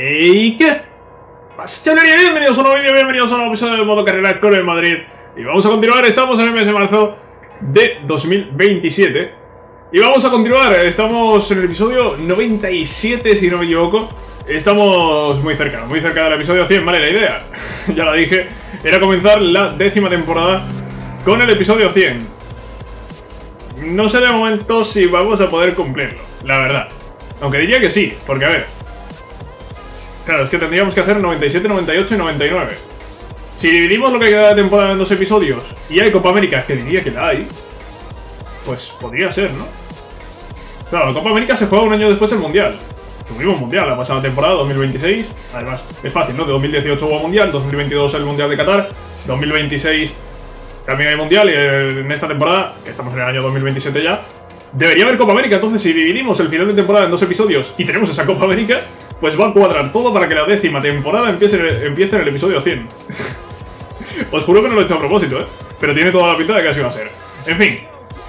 ¿Y bienvenidos a un nuevo vídeo, bienvenidos a un nuevo episodio de Modo Carrera con el Madrid. Y vamos a continuar, estamos en el mes de marzo de 2027 Y vamos a continuar, estamos en el episodio 97 si no me equivoco. Estamos muy cerca, muy cerca del episodio 100, vale, la idea, ya la dije Era comenzar la décima temporada con el episodio 100 No sé de momento si vamos a poder cumplirlo, la verdad. Aunque diría que sí, porque a ver Claro, es que tendríamos que hacer 97, 98 y 99. Si dividimos lo que queda de temporada en dos episodios y hay Copa América, que diría que la hay, pues podría ser, ¿no? Claro, la Copa América se juega un año después del Mundial. Tuvimos Mundial la pasada temporada, 2026. Además, es fácil, ¿no? De 2018 hubo Mundial, 2022 el Mundial de Qatar, 2026 también hay Mundial y en esta temporada, que estamos en el año 2027 ya, debería haber Copa América. Entonces, si dividimos el final de temporada en dos episodios y tenemos esa Copa América, pues va a cuadrar todo para que la décima temporada empiece, empiece en el episodio 100. Os juro que no lo he hecho a propósito, ¿eh? Pero tiene toda la pinta de que así va a ser. En fin,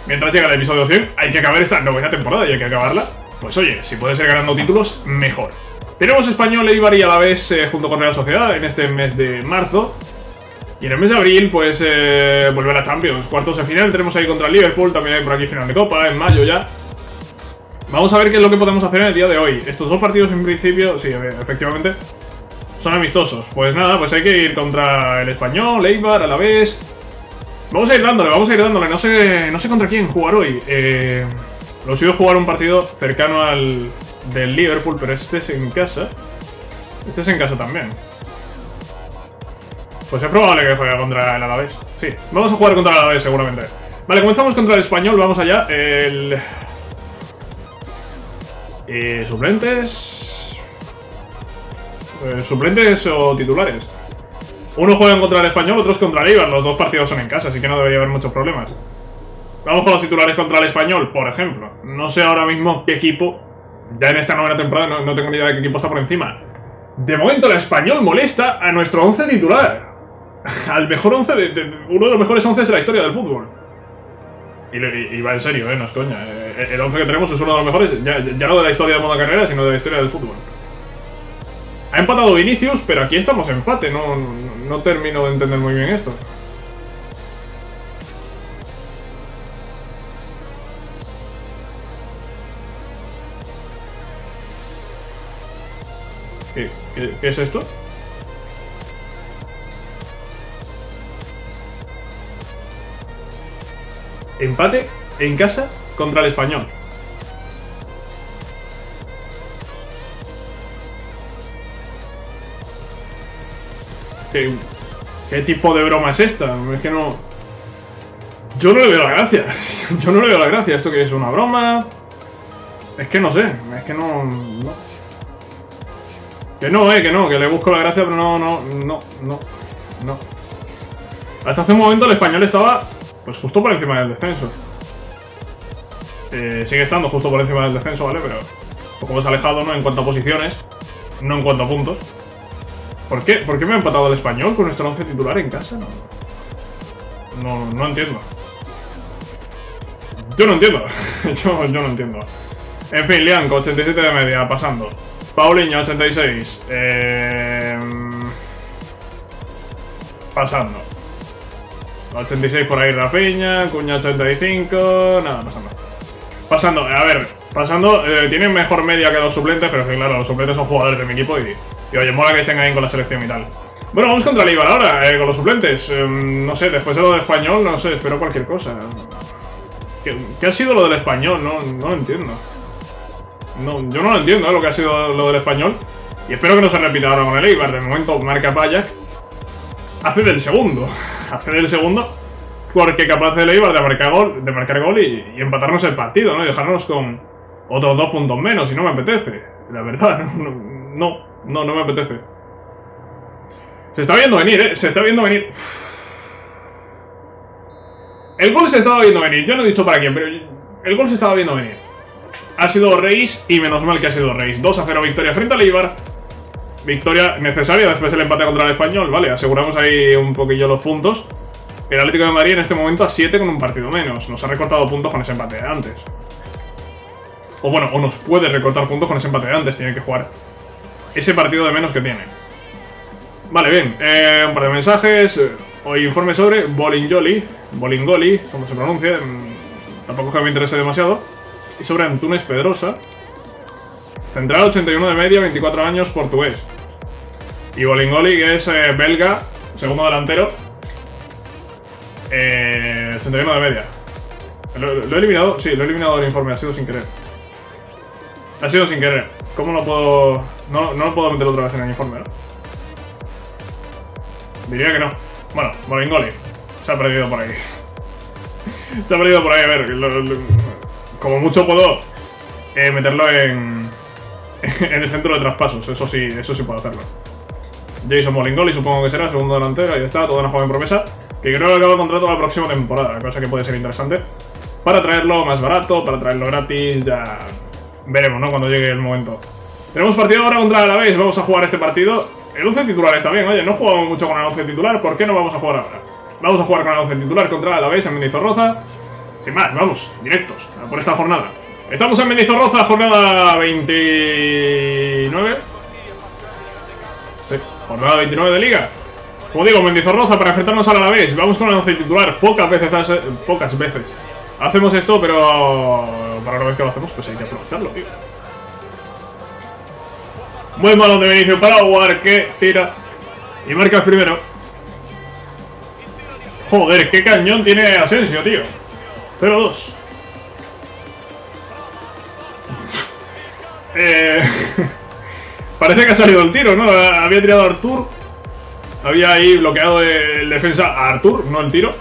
mientras llega el episodio 100, hay que acabar esta novena temporada y hay que acabarla. Pues oye, si puede ser ganando títulos, mejor. Tenemos Español, Eibar y Alavés eh, junto con Real Sociedad en este mes de marzo. Y en el mes de abril, pues, eh, volver a Champions. Cuartos de final tenemos ahí contra Liverpool, también hay por aquí final de Copa, en mayo ya. Vamos a ver qué es lo que podemos hacer en el día de hoy. Estos dos partidos en principio, sí, efectivamente, son amistosos. Pues nada, pues hay que ir contra el Español, Eibar, a la vez. Vamos a ir dándole, vamos a ir dándole. No sé, no sé contra quién jugar hoy. Eh, lo suyo jugar un partido cercano al del Liverpool, pero este es en casa. Este es en casa también. Pues es probable que juegue contra el Alavés. Sí, vamos a jugar contra el Alavés seguramente. Vale, comenzamos contra el Español, vamos allá. El eh, suplentes. Eh, suplentes o titulares. Uno juega contra el español, otros contra el Eibar. Los dos partidos son en casa, así que no debería haber muchos problemas. Vamos con los titulares contra el español, por ejemplo. No sé ahora mismo qué equipo. Ya en esta novena temporada no, tengo ni idea de qué equipo está por encima. De momento el español molesta a nuestro 11 titular. Al mejor 11 de, uno de los mejores 11 de la historia del fútbol. Y, va en serio, ¿eh? No es coña. Eh, el 11 que tenemos es uno de los mejores, ya, no de la historia de moda carrera, sino de la historia del fútbol. Ha empatado Vinicius, pero aquí estamos empate, no, no termino de entender muy bien esto. ¿Qué, qué es esto? Empate en casa contra el español. ¿Qué, tipo de broma es esta? Es que no... Yo no le veo la gracia. Yo no le veo la gracia. ¿Esto que es una broma? Es que no sé. Es que no... Que no, eh, que no. Que le busco la gracia, pero no, no, no, no, no. Hasta hace un momento el español estaba pues justo por encima del descenso. Eh, sigue estando justo por encima del descenso, ¿vale? Pero poco más alejado, ¿no? En cuanto a posiciones, no en cuanto a puntos. ¿Por qué? ¿Por qué me ha empatado el español con nuestro 11 titular en casa? No, no, entiendo. Yo no entiendo. yo, no entiendo. En fin, Lianco, 87 de media, pasando. Paulinho, 86. Eh... Pasando. 86 por ahí Rapiña, Cuña 85, nada, pasando. Pasando, a ver, pasando, eh, tienen mejor media que los suplentes, pero claro, los suplentes son jugadores de mi equipo y, y oye, mola que estén ahí con la selección y tal. Bueno, vamos contra el Ibar ahora, eh, con los suplentes. Em, no sé, después de lo del español, no sé, espero cualquier cosa. ¿Qué, ha sido lo del español? No, no lo entiendo. No, yo no lo entiendo, eh, lo que ha sido lo del español. Y espero que no se repita ahora con el Eibar. De momento marca Paya. Hace del segundo hacer el segundo porque capaz de Leibar de marcar gol, de marcar gol y, empatarnos el partido, ¿no? Y dejarnos con otros dos puntos menos, y no me apetece. La verdad, no, no, no, me apetece. Se está viendo venir, ¿eh? Se está viendo venir. El gol se estaba viendo venir. Yo no he dicho para quién, pero el gol se estaba viendo venir. Ha sido Reis y menos mal que ha sido Reis. 2 a 0 victoria frente a Leibar. Victoria necesaria después del empate contra el Español, ¿vale? Aseguramos ahí un poquillo los puntos. El Atlético de Madrid en este momento a 7 con un partido menos. Nos ha recortado puntos con ese empate de antes. O bueno, o nos puede recortar puntos con ese empate de antes. Tiene que jugar ese partido de menos que tiene. Vale, bien. Eh, un par de mensajes. Hoy informe sobre Bolingoli. Bolingoli, como se pronuncia. mm, Tampoco que me interese demasiado. Y sobre Antunes Pedrosa. Central 81 de media, 24 años, portugués. Y Bolingoli, que es eh, belga, segundo delantero. Eh, 81 de media. Lo, he eliminado, sí, lo he eliminado del informe, ha sido sin querer. Ha sido sin querer. ¿Cómo lo puedo...? No, no lo puedo meter otra vez en el informe, ¿no? Diría que no. Bueno, Bolingoli. Se ha perdido por ahí. Se ha perdido por ahí, a ver. como mucho puedo eh, meterlo en, en el centro de traspasos. Eso sí, eso sí puedo hacerlo. Jason Bolingoli, supongo que será, segundo delantero. Ahí está, toda una joven promesa. Que creo que acaba el contrato la próxima temporada, cosa que puede ser interesante. Para traerlo más barato, para traerlo gratis, ya veremos, ¿no? Cuando llegue el momento. Tenemos partido ahora contra la vez, vamos a jugar este partido. El 11 titular está bien, oye, no jugamos mucho con el 11 titular, ¿por qué no vamos a jugar ahora? Vamos a jugar con el 11 titular contra la vez en Mendizorroza. Sin más, vamos, directos, por esta jornada. Estamos en Mendizorroza, jornada 29. Sí, jornada 29 de liga. Como digo, Mendizorroza para enfrentarnos al Alavés. Vamos con el 11 titular. Pocas veces, pocas veces hacemos esto, pero para la vez que lo hacemos, pues hay que aprovecharlo, tío. Buen balón de Benicio para Aguar que tira y marca el primero. Joder, qué cañón tiene Asensio, tío. 0-2. Eh, parece que ha salido el tiro, ¿no? Había tirado a Artur. Había ahí bloqueado el defensa a Artur, no el tiro.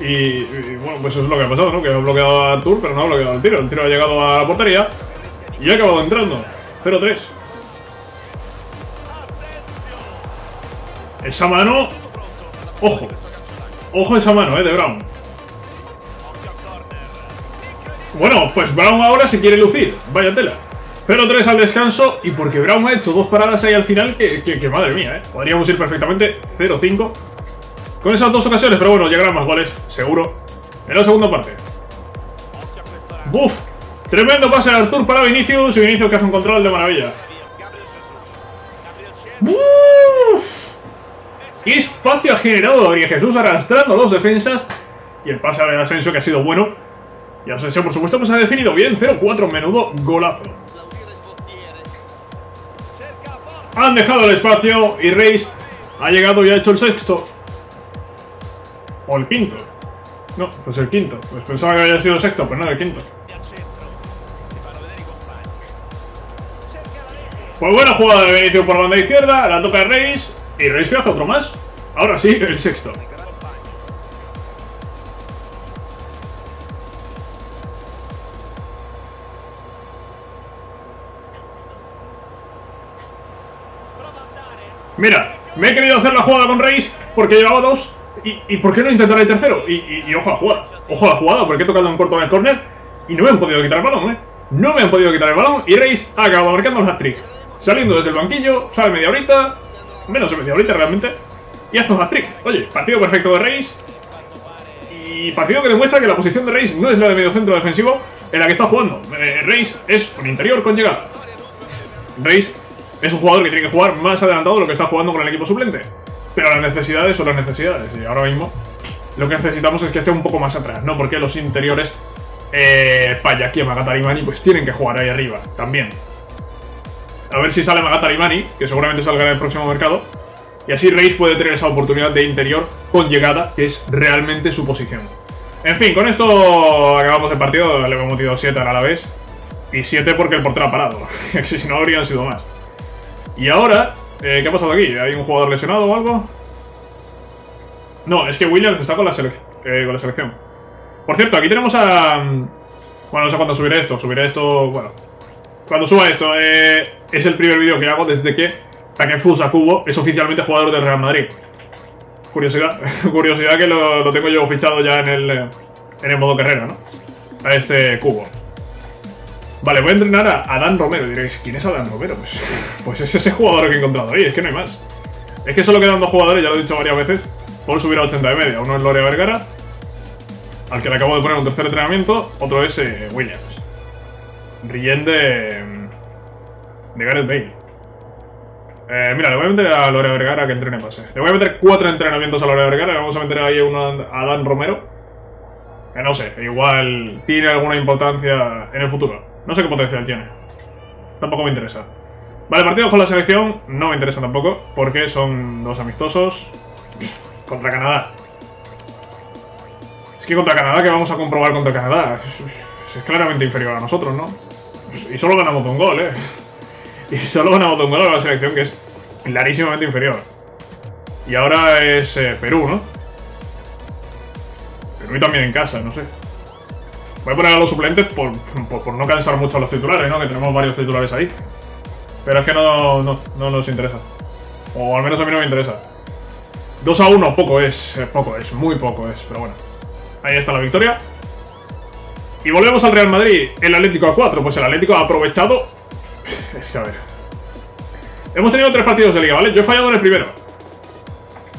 Y, bueno, pues eso es lo que ha pasado, ¿no? Que ha bloqueado a Artur, pero no ha bloqueado el tiro. El tiro ha llegado a la portería y ha acabado entrando. 0-3. Esa mano. Ojo. Ojo esa mano, eh, de Brown. Bueno, pues Brown ahora se quiere lucir. Vaya tela. 0-3 al descanso. Y porque Brown ha hecho dos paradas ahí al final, que, madre mía, eh. Podríamos ir perfectamente 0-5 con esas dos ocasiones, pero bueno, llegarán más goles, seguro. En la segunda parte. ¡Buf! Tremendo pase de Artur para Vinicius. Y Vinicius que hace un control de maravilla. ¡Buf! ¿Qué espacio ha generado Gabriel Jesús arrastrando los defensas? Y el pase de Asensio que ha sido bueno. Y Asensio, por supuesto, pues ha definido bien. 0-4, menudo golazo. Han dejado el espacio y Reis ha llegado y ha hecho el sexto. O el quinto. No, pues el quinto. Pues pensaba que había sido el sexto, pero no el quinto. Pues buena jugada de Benicio por banda izquierda, la toca Reis y Reis hace otro más. Ahora sí, el sexto. Mira, me he querido hacer la jugada con Reis porque llevaba dos. ¿Y, por qué no intentar el tercero? Y, ojo a la jugada. Ojo a la jugada porque he tocado en corto en el córner y no me han podido quitar el balón, ¿eh? No me han podido quitar el balón y Reis ha acabado marcando el hat-trick. Saliendo desde el banquillo, sale media horita, menos de media horita realmente, y hace un hat-trick. Oye, partido perfecto de Reis. Y partido que demuestra que la posición de Reis no es la de medio centro defensivo en la que está jugando. Eh, Reis es un interior con llegada. Reis es un jugador que tiene que jugar más adelantado de lo que está jugando con el equipo suplente. Pero las necesidades son las necesidades. Y ahora mismo lo que necesitamos es que esté un poco más atrás, ¿no? Porque los interiores, eh, Payaki y Magatarimani, pues tienen que jugar ahí arriba también. A ver si sale Magatarimani, que seguramente salga en el próximo mercado. Y así Reis puede tener esa oportunidad de interior con llegada, que es realmente su posición. En fin, con esto acabamos el partido. Le hemos metido 7 al Alavés. Y 7 porque el portero ha parado. si no habrían sido más. Y ahora, eh, ¿qué ha pasado aquí? ¿Hay un jugador lesionado o algo? No, es que Williams está con la, selec- eh, con la selección. Por cierto, aquí tenemos a... mm, Bueno, no sé cuándo subiré esto. Subiré esto... Bueno. Cuando suba esto, eh, es el primer vídeo que hago desde que Takefusa Kubo es oficialmente jugador del Real Madrid. Curiosidad. Curiosidad que lo, tengo yo fichado ya en el, eh, en el modo carrera, ¿no? A este Cubo. Vale, voy a entrenar a Adán Romero. Diréis, ¿quién es Adán Romero? Pues, pues es ese jugador que he encontrado ahí, es que no hay más. Es que solo quedan dos jugadores, ya lo he dicho varias veces, por subir a 80 de media. Uno es Lorea Vergara, al que le acabo de poner un tercer entrenamiento, otro es eh, Williams. Rillén de. de Gareth Bale. Eh, mira, le voy a meter a Lore Vergara que entrene pase. Le voy a meter cuatro entrenamientos a Lore Vergara. Le vamos a meter ahí uno a Dan Romero. Que no sé, igual tiene alguna importancia en el futuro. No sé qué potencial tiene. Tampoco me interesa. Vale, partido con la selección no me interesa tampoco, porque son dos amistosos contra Canadá. Es que contra Canadá, que vamos a comprobar contra Canadá? Es claramente inferior a nosotros, ¿no? Y solo ganamos de un gol, ¿eh? Y solo ganamos de un gol a la selección, que es clarísimamente inferior. Y ahora es eh, Perú, ¿no? Perú y también en casa, no sé. Voy a poner a los suplentes por, por, no cansar mucho a los titulares, ¿no? Que tenemos varios titulares ahí. Pero es que no, no, no nos interesa. O al menos a mí no me interesa. 2 a 1, poco es, poco es, muy poco es, pero bueno. Ahí está la victoria. Y volvemos al Real Madrid. El Atlético a 4. Pues el Atlético ha aprovechado... Es que a ver... Hemos tenido tres partidos de liga, ¿vale? Yo he fallado en el primero.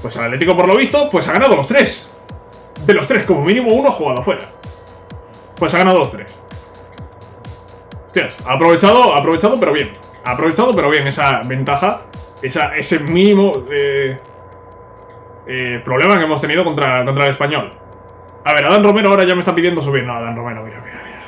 Pues el Atlético, por lo visto, pues ha ganado los tres. De los tres, como mínimo uno ha jugado fuera. Pues ha ganado los tres. Hostias, ha aprovechado, ha aprovechado, pero bien. Ha aprovechado, pero bien, esa ventaja. Esa, ese mínimo eh, problema que hemos tenido contra, contra el español. A ver, Adán Romero ahora ya me está pidiendo subir. No, Adán Romero, mira, mira, mira.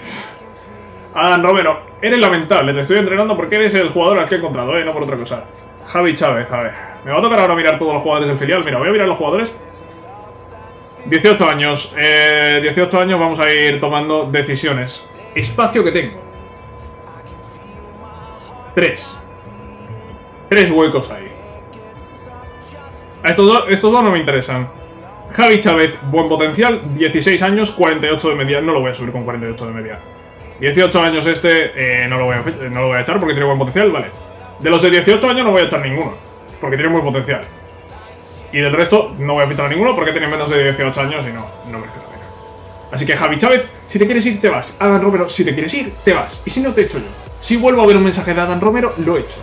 Adán Romero, eres lamentable. Te estoy entrenando porque eres el jugador al que he encontrado, ¿eh? No por otra cosa. Javi Chávez, a ver. Me va a tocar ahora mirar todos los jugadores del filial. Mira, voy a mirar los jugadores. 18 años. Eh, 18 años vamos a ir tomando decisiones. Espacio que tengo. Tres. Tres huecos ahí. A estos, dos, estos dos no me interesan. Javi Chávez, buen potencial, 16 años, 48 de media. No lo voy a subir con 48 de media. 18 años este, eh, no, lo voy a, no lo voy a echar porque tiene buen potencial, vale. De los de 18 años no voy a echar ninguno, porque tiene buen potencial. Y del resto no voy a fichar a ninguno porque tiene menos de 18 años y no, no merece la pena. Así que Javi Chávez, si te quieres ir, te vas. Adam Romero, si te quieres ir, te vas. Y si no, te echo yo. Si vuelvo a ver un mensaje de Adam Romero, lo echo.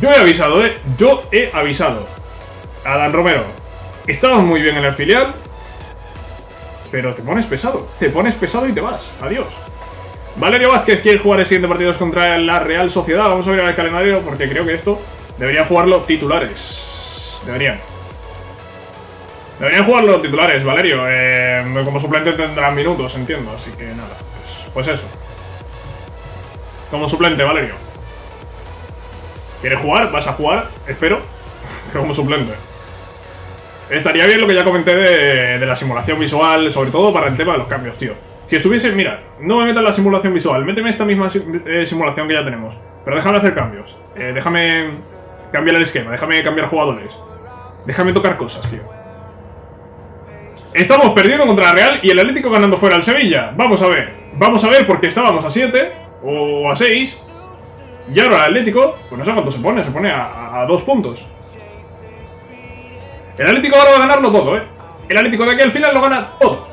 Yo he avisado, ¿eh? Yo he avisado. Adán Romero, estabas muy bien en el filial, pero te pones pesado. Te pones pesado y te vas. Adiós. Valerio Vázquez quiere jugar el siguiente partido contra la Real Sociedad. Vamos a ver el calendario porque creo que esto deberían jugarlo titulares. Deberían. Deberían jugarlo titulares, Valerio. Eh, como suplente tendrán minutos, entiendo. Así que nada, pues, eso. Como suplente, Valerio. ¿Quieres jugar? ¿Vas a jugar? Espero. como suplente. Estaría bien lo que ya comenté de, la simulación visual, sobre todo para el tema de los cambios, tío. Si estuviese, mira, no me metas la simulación visual, méteme esta misma eh, simulación que ya tenemos. Pero déjame hacer cambios. Eh, déjame cambiar el esquema, déjame cambiar jugadores. Déjame tocar cosas, tío. Estamos perdiendo contra la Real y el Atlético ganando fuera al Sevilla. Vamos a ver. Vamos a ver porque estábamos a 7 o a 6 y ahora el Atlético, pues no sé cuánto se pone, se pone a, dos puntos. El Atlético ahora va a ganarlo todo, ¿eh? El Atlético de aquí al final lo gana todo.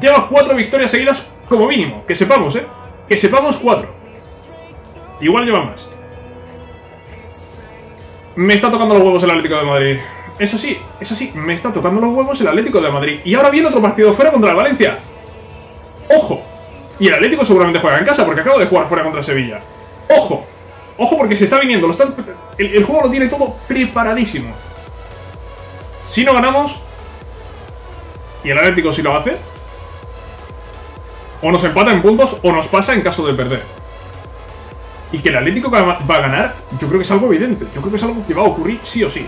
Lleva cuatro victorias seguidas como mínimo. Que sepamos, ¿eh? Que sepamos cuatro. Igual lleva más. Me está tocando los huevos el Atlético de Madrid. Es así, es así. Me está tocando los huevos el Atlético de Madrid. Y ahora viene otro partido fuera contra el Valencia. ¡Ojo! Y el Atlético seguramente juega en casa porque acabo de jugar fuera contra Sevilla. ¡Ojo! Ojo porque se está viniendo. Lo el, juego lo tiene todo preparadísimo. Si no ganamos... Y el Atlético si lo hace... O nos empata en puntos o nos pasa en caso de perder. Y que el Atlético va a ganar, yo creo que es algo evidente. Yo creo que es algo que va a ocurrir sí o sí.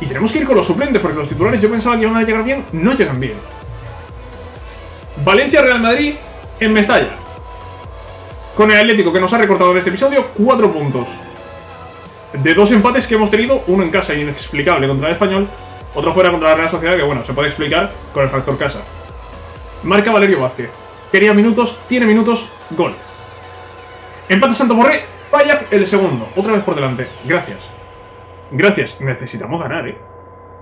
Y tenemos que ir con los suplentes, porque los titulares yo pensaba que iban a llegar bien, no llegan bien. Valencia-Real Madrid en Mestalla con el Atlético que nos ha recortado en este episodio 4 puntos. De dos empates que hemos tenido, uno en casa inexplicable contra el Español, otro fuera contra la Real Sociedad que bueno, se puede explicar con el factor casa. Marca Valerio Vázquez. Quería minutos, tiene minutos, gol. Empate Santo Borré, Payak el segundo, otra vez por delante. Gracias. Gracias. Necesitamos ganar, eh.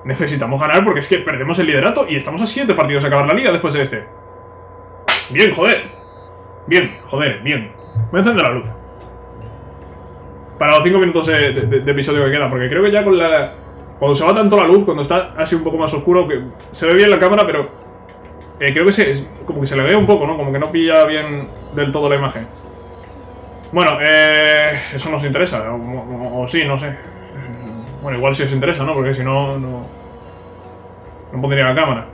Necesitamos ganar porque es que perdemos el liderato y estamos a 7 partidos de acabar la liga después de este. Bien, joder. Bien, joder, bien. Voy a encender la luz. Para los 5 minutos de, episodio que queda, porque creo que ya con la... Cuando se va tanto la luz, cuando está así un poco más oscuro, que se ve bien la cámara, pero... Eh, creo que se, como que se le ve un poco, ¿no? Como que no pilla bien del todo la imagen. Bueno, eh, eso nos interesa. O, sí, no sé. Bueno, igual si os interesa, ¿no? Porque si no, no... Pondría la cámara.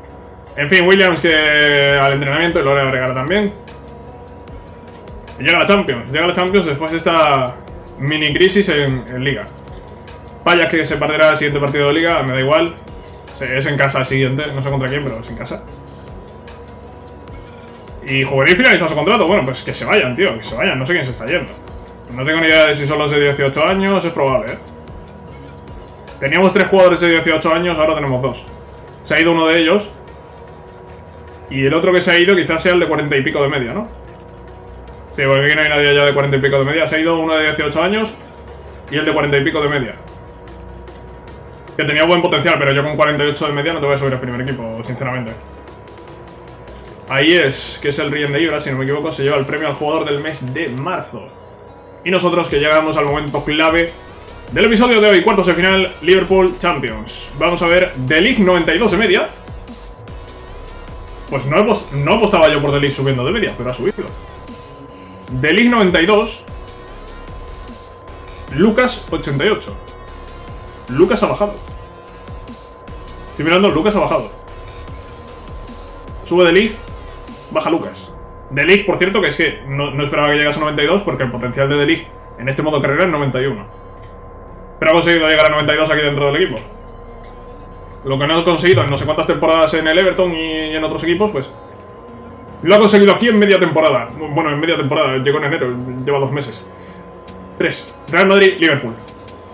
En fin, Williams que al entrenamiento y lo voy a agregar también. llega la Champions. Llega la Champions después de esta mini crisis en, Liga. Vaya que se perderá el siguiente partido de Liga, me da igual. Es en casa el siguiente, no sé contra quién, pero es en casa. Y Juvenil finalizó su contrato. Bueno, pues que se vayan, tío, que se vayan. No sé quién se está yendo. No tengo ni idea de si son los de 18 años, es probable, ¿eh? Teníamos tres jugadores de 18 años, ahora tenemos dos. Se ha ido uno de ellos. Y el otro que se ha ido quizás sea el de 40 y pico de media, ¿no? Sí, porque aquí no hay nadie ya de 40 y pico de media. Se ha ido uno de 18 años y el de 40 y pico de media. Que tenía buen potencial, pero yo con 48 de media no te voy a subir al primer equipo, sinceramente. Ahí es, que es el Rien de Ibra, si no me equivoco, se lleva el premio al jugador del mes de marzo. Y nosotros que llegamos al momento clave del episodio de hoy, cuartos de final, Liverpool Champions. Vamos a ver, The League 92 de media. Pues no, no apostaba yo por The League subiendo de media, pero ha subido. The League 92. Lucas 88. Lucas ha bajado. Estoy mirando, Lucas ha bajado. Sube The League baja Lucas. De Ligt, por cierto, que es que no, esperaba que llegase a 92 porque el potencial de The en este modo carrera es 91. Pero ha conseguido llegar a 92 aquí dentro del equipo. Lo que no ha conseguido en no sé cuántas temporadas en el Everton y en otros equipos, pues... Lo ha conseguido aquí en media temporada. Bueno, en media temporada. Llegó en enero, lleva dos meses. 3. Real Madrid, Liverpool.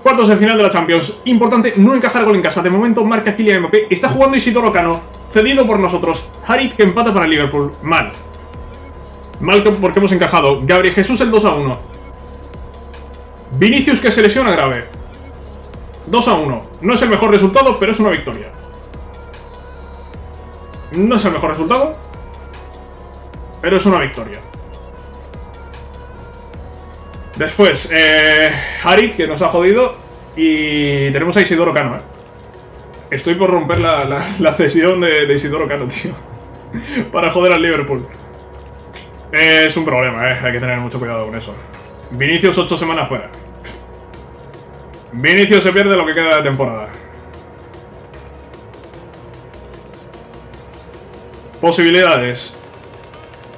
Cuartos de final de la Champions. Importante no encajar gol en casa. De momento marca Kylian Mbappé. Está jugando Isidoro Cano cedido por nosotros. Harit que empata para Liverpool. Mal. Mal porque hemos encajado. Gabriel Jesús el 2 a 1. Vinicius que se lesiona grave. 2 a 1. No es el mejor resultado, pero es una victoria. No es el mejor resultado, pero es una victoria. Después, eh, Harit, que nos ha jodido. Y tenemos a Isidoro Cano, eh. Estoy por romper la, la, cesión de, Isidoro Cano, tío. Para joder al Liverpool. Es un problema, eh. Hay que tener mucho cuidado con eso. Vinicius ocho semanas fuera. Vinicius se pierde lo que queda de temporada. Posibilidades.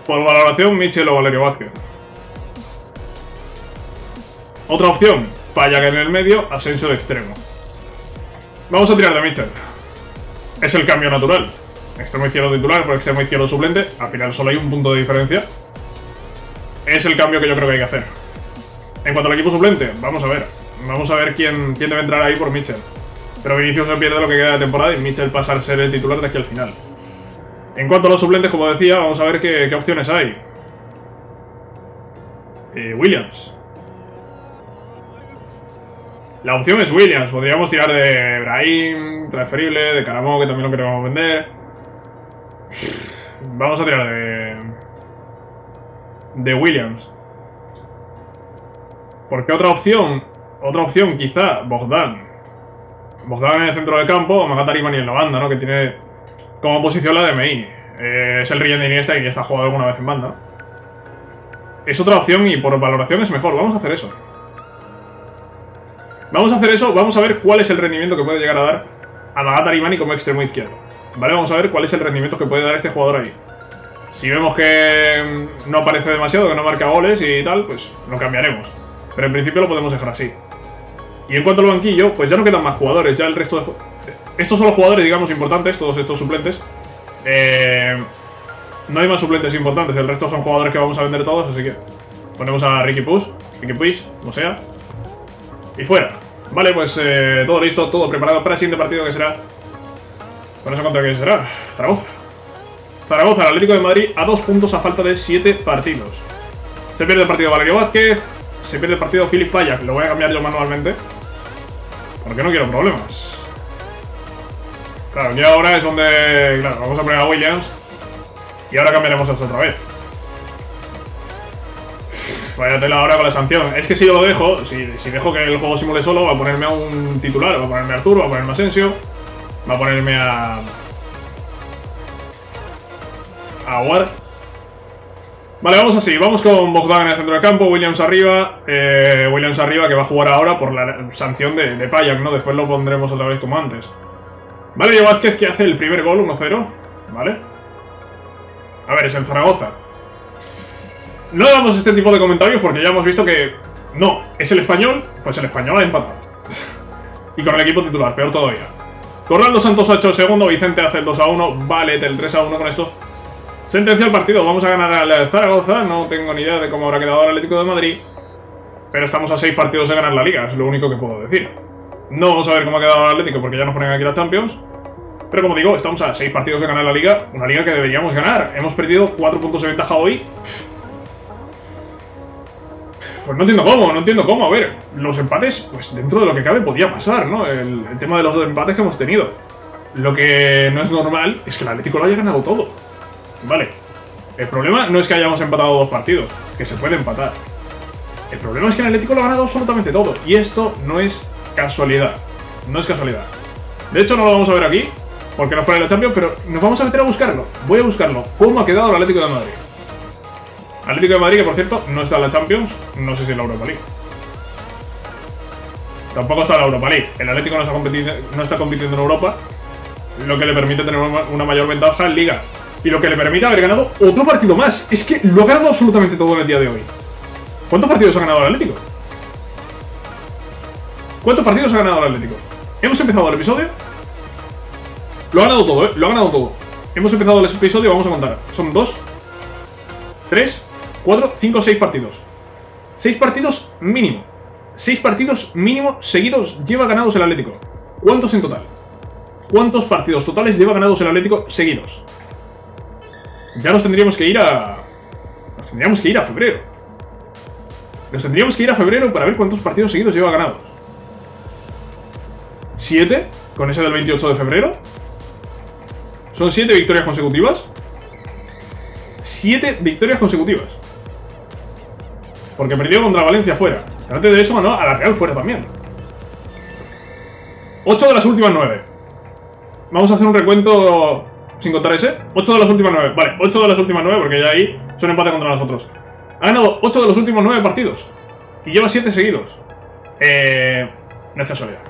Por valoración, Michel o Valerio Vázquez. Otra opción, Paya en el medio, Asensio de extremo. Vamos a tirar de Mitchell. Es el cambio natural. Extremo izquierdo titular por extremo izquierdo suplente. Al final solo hay un punto de diferencia. Es el cambio que yo creo que hay que hacer. En cuanto al equipo suplente, vamos a ver. Vamos a ver quién, quién debe entrar ahí por Mitchell. Pero Vinicius se pierde lo que queda de temporada y Mitchell pasa a ser el titular de aquí al final. En cuanto a los suplentes, como decía, vamos a ver qué, opciones hay. Eh, Williams. La opción es Williams. Podríamos tirar de Brahim, transferible, de Caramón, que también lo queremos vender. Vamos a tirar de... De Williams. ¿Por qué otra opción? Otra opción, quizá, Bogdan. Bogdan en el centro del campo, o Magatari en la banda, ¿no? Que tiene como posición la DMI. Eh, es el Rillen de Iniesta y está jugado alguna vez en banda. Es otra opción y por valoración es mejor. Vamos a hacer eso. Vamos a hacer eso, vamos a ver cuál es el rendimiento que puede llegar a dar a Nagat Arimani como extremo izquierdo. ¿Vale? Vamos a ver cuál es el rendimiento que puede dar este jugador ahí. Si vemos que no aparece demasiado, que no marca goles y tal, pues lo cambiaremos. Pero en principio lo podemos dejar así. Y en cuanto al banquillo, pues ya no quedan más jugadores, ya el resto de... Estos son los jugadores, digamos, importantes, todos estos suplentes. Eh... No hay más suplentes importantes, el resto son jugadores que vamos a vender todos, así que... Ponemos a Ricky Push, Ricky Push, como sea. Y fuera. Vale, pues eh, todo listo, todo preparado para el siguiente partido que será... Bueno, eso contra quién será. Zaragoza. Zaragoza, el Atlético de Madrid, a dos puntos a falta de siete partidos. Se pierde el partido Valerio Vázquez. Se pierde el partido Philip Payak. Lo voy a cambiar yo manualmente. Porque no quiero problemas. Claro, ya ahora es donde... Claro, vamos a poner a Williams. Y ahora cambiaremos esto otra vez. Vaya tela ahora con la sanción. Es que si yo lo dejo, si, dejo que el juego simule solo, va a ponerme a un titular, va a ponerme a Arturo, va a ponerme a Asensio, va a ponerme a... A War. Vale, vamos así. Vamos con Bogdan en el centro del campo, Williams arriba. Eh, Williams arriba que va a jugar ahora por la sanción de, de Payak, ¿no? Después lo pondremos otra vez como antes. Vale, Diego Vázquez que hace el primer gol, 1-0. Vale. A ver, es el Zaragoza. No damos este tipo de comentarios porque ya hemos visto que... No, es el español, pues el español ha empatado. y con el equipo titular, peor todavía. Corraldo Santos ha hecho segundo, Vicente hace el 2-1, vale, el 3-1 con esto. Sentencia el partido, vamos a ganar al Zaragoza, no tengo ni idea de cómo habrá quedado el Atlético de Madrid. Pero estamos a 6 partidos de ganar la Liga, es lo único que puedo decir. No vamos a ver cómo ha quedado el Atlético porque ya nos ponen aquí las Champions. Pero como digo, estamos a 6 partidos de ganar la Liga, una Liga que deberíamos ganar. Hemos perdido 4 puntos de ventaja hoy. Pues no entiendo cómo, no entiendo cómo. A ver, los empates, pues dentro de lo que cabe podía pasar, ¿no? El, tema de los empates que hemos tenido. Lo que no es normal es que el Atlético lo haya ganado todo. Vale. El problema no es que hayamos empatado dos partidos, que se puede empatar. El problema es que el Atlético lo ha ganado absolutamente todo. Y esto no es casualidad. No es casualidad. De hecho, no lo vamos a ver aquí, porque nos pone el Champions, pero nos vamos a meter a buscarlo. Voy a buscarlo. ¿Cómo ha quedado el Atlético de Madrid? Atlético de Madrid, que por cierto, no está en la Champions, no sé si en la Europa League. Tampoco está en la Europa League. El Atlético no está, compitiendo, en Europa, lo que le permite tener una mayor ventaja en Liga. Y lo que le permite haber ganado otro partido más. Es que lo ha ganado absolutamente todo en el día de hoy. ¿Cuántos partidos ha ganado el Atlético? ¿Cuántos partidos ha ganado el Atlético? Hemos empezado el episodio. Lo ha ganado todo, ¿eh? Lo ha ganado todo. Hemos empezado el episodio, vamos a contar. Son dos, tres, cuatro, cinco, seis partidos. Seis partidos mínimo. Seis partidos mínimo seguidos lleva ganados el Atlético. ¿Cuántos en total? ¿Cuántos partidos totales lleva ganados el Atlético seguidos? Ya nos tendríamos que ir a... Nos tendríamos que ir a febrero. Nos tendríamos que ir a febrero para ver cuántos partidos seguidos lleva ganados. ¿Siete? Con ese del 28 de febrero. ¿Son siete victorias consecutivas? Siete victorias consecutivas. Porque perdió contra Valencia fuera. Antes de eso ganó a la Real fuera también. Ocho de las últimas nueve. Vamos a hacer un recuento sin contar ese. 8 de las últimas 9. Vale, 8 de las últimas 9 porque ya ahí son empate contra nosotros. Ha ganado 8 de los últimos 9 partidos. Y lleva 7 seguidos. Eh, no es casualidad.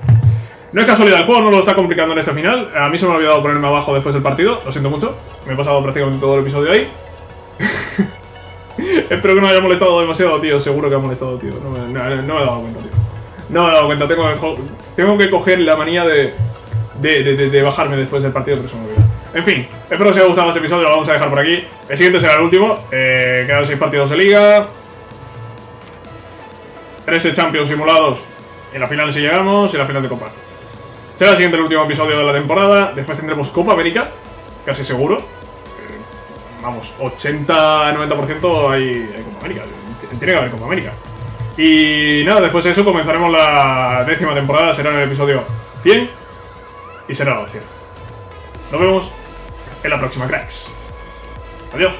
No es casualidad, el juego no lo está complicando en este final. A mí se me ha olvidado ponerme abajo después del partido. Lo siento mucho. Me he pasado prácticamente todo el episodio ahí. Espero que no haya molestado demasiado, tío. Seguro que ha molestado, tío. No me, no, no he dado cuenta, tío. No me he dado cuenta. Tengo que, tengo que coger la manía de, bajarme después del partido, pero me olvida. En fin, espero que os haya gustado este episodio, lo vamos a dejar por aquí. El siguiente será el último. Eh, quedan 6 partidos de liga. 13 Champions simulados. En la final si llegamos y la final de Copa. Será el siguiente el último episodio de la temporada. Después tendremos Copa América, casi seguro. Vamos, 80-90% hay, hay América. Tiene que haber Copa América. Y nada, después de eso comenzaremos la décima temporada. Será en el episodio 100 y será la opción. Nos vemos en la próxima, cracks. Adiós.